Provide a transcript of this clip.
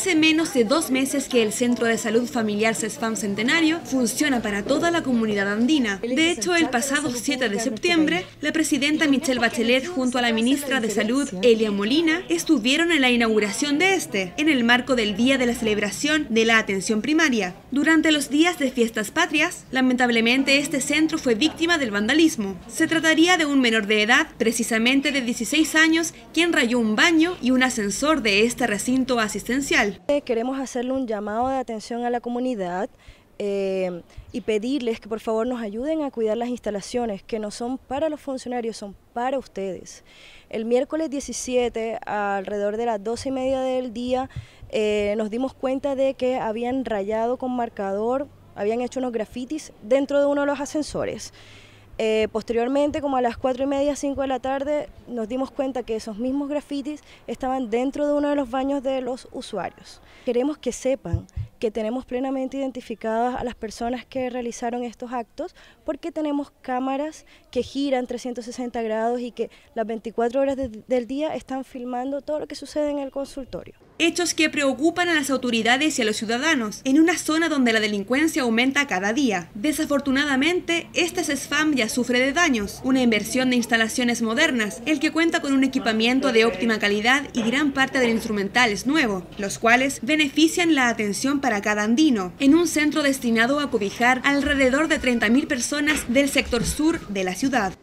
Hace menos de dos meses que el Centro de Salud Familiar CESFAM Centenario funciona para toda la comunidad andina. De hecho, el pasado 7 de septiembre, la presidenta Michelle Bachelet junto a la ministra de Salud, Elia Molina, estuvieron en la inauguración de este, en el marco del Día de la Celebración de la Atención Primaria. Durante los días de fiestas patrias, lamentablemente este centro fue víctima del vandalismo. Se trataría de un menor de edad, precisamente de 16 años, quien rayó un baño y un ascensor de este recinto asistencial. Queremos hacerle un llamado de atención a la comunidad eh, y pedirles que por favor nos ayuden a cuidar las instalaciones que no son para los funcionarios, son para ustedes. El miércoles 17, alrededor de las 12 y media del día, eh, nos dimos cuenta de que habían rayado con marcador, habían hecho unos grafitis dentro de uno de los ascensores. Eh, posteriormente, como a las 4 y media, 5 de la tarde, nos dimos cuenta que esos mismos grafitis estaban dentro de uno de los baños de los usuarios. Queremos que sepan que tenemos plenamente identificadas a las personas que realizaron estos actos porque tenemos cámaras que giran 360 grados y que las 24 horas del día están filmando todo lo que sucede en el consultorio. Hechos que preocupan a las autoridades y a los ciudadanos en una zona donde la delincuencia aumenta cada día. Desafortunadamente, este CESFAM ya sufre de daños, una inversión de instalaciones modernas, el que cuenta con un equipamiento de óptima calidad y gran parte del instrumental es nuevo, los cuales benefician la atención para cada andino, en un centro destinado a cobijar alrededor de 30.000 personas del sector sur de la ciudad.